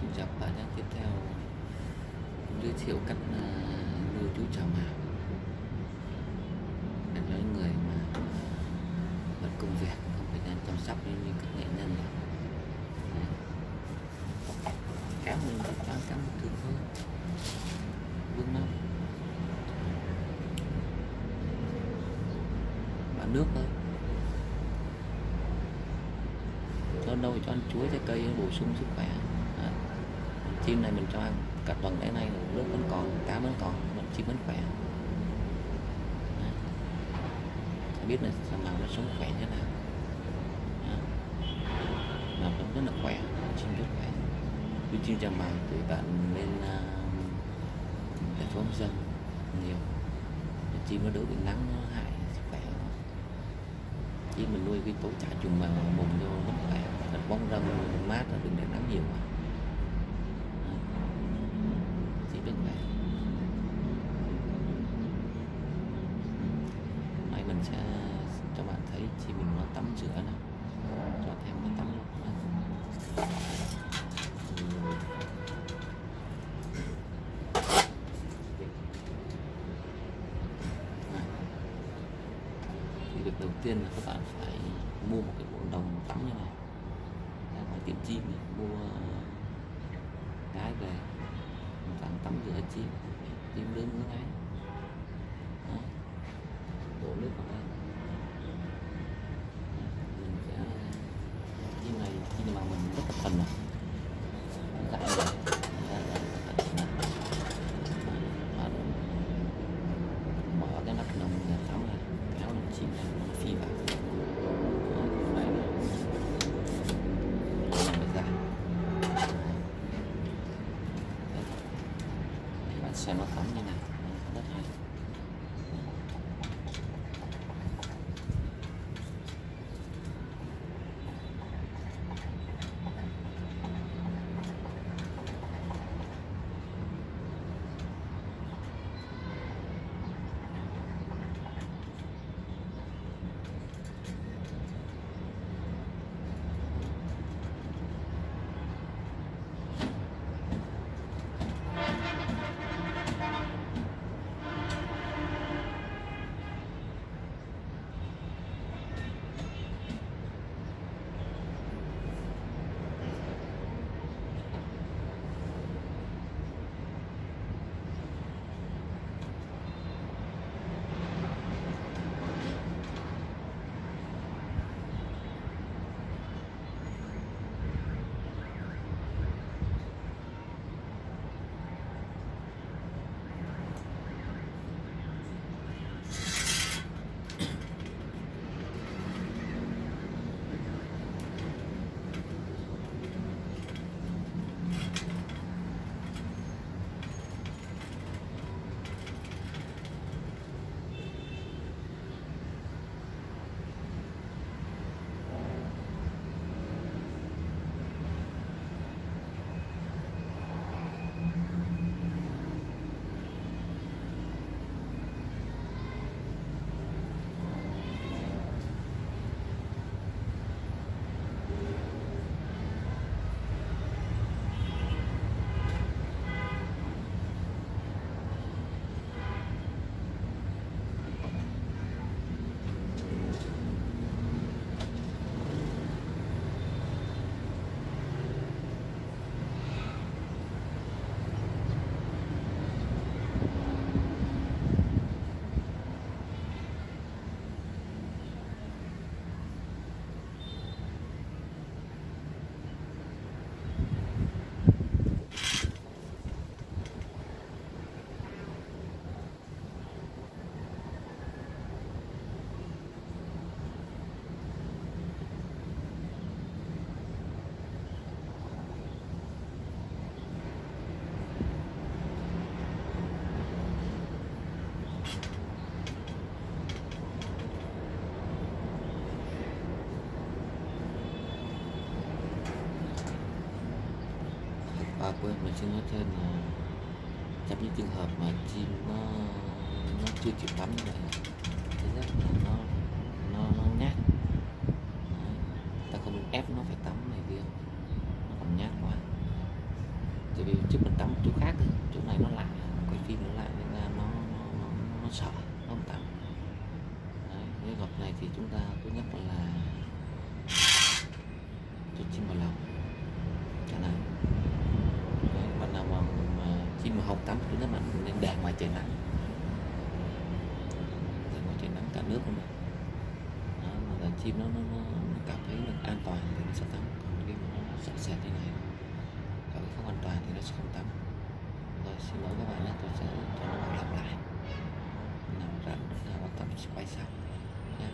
xin chào các bạn tiếp theo giới thiệu cách à, nuôi chú chào mèo để cho những người mà bận công việc không phải nên chăm sóc như, như các nghệ nhân cảm ơn mình bán cắm thường hơn vương nam bán nước thôi cho đâu cho ăn chuối trái cây bổ sung sức khỏe chim này mình cho ăn. Cả tuần nay này nước vẫn còn cá vẫn còn mình chim vẫn khỏe. À. biết là sao màu nó sống khỏe thế nào. À. màu sống rất là khỏe chim rất khỏe. Với chim chào màu thì bạn nên uh, à, để phóng dân nhiều. Để chim nó đỡ bị nắng nó hại sức khỏe. Chim mình nuôi cái tổ chả trùng mà mùng vô nó khỏe. Bóng râm mát là đừng để nắng nhiều quá chỉ rất khỏe nay mình sẽ cho thì mình nó tắm rửa nào cho thêm cái tắm luôn thì việc đầu tiên là các bạn phải mua một cái bộ đồng tắm như này. Ra ngoài tiệm chim này, mua cái về bạn tắm rửa chim chim đến ngứa ngáy bộ đổ nước vào đây mình sẽ chim này chim mà mình rất là thuần này dạy rồi mở cái nắp nồng nhà tắm này kéo được chim này nó phi vào Đó, phải là làm được ra Đấy. bạn xem nó thấm như này. Quên mình xin nói thêm là trong những trường hợp mà chim nó nó chưa chịu tắm này thứ nhất là nó nó nó nhát Đấy. ta không ép nó phải tắm này kia nó còn nhát quá vì trước mình tắm chỗ khác thôi chỗ này nó lạ quay phim nó lạ nên là nó nó nó, nó sợ nó không tắm Đấy, cái gọt này thì chúng ta tốt nhất là cho chim vào lòng cái này Đấy, bạn nào mà, mà chim mà không tắm tốt nhất bạn nên để ngoài trời nắng. Để ngoài trời nắng cả nước không được đó, mà là chim nó, nó, nó, nó cảm thấy được an toàn thì nó sẽ tắm. Còn cái mà nó sợ sệt như này cảm thấy không an toàn thì nó sẽ không tắm. Rồi xin lỗi các bạn nhé tôi sẽ cho nó lặp lại. Nằm rắn và tắm sẽ quay sau nha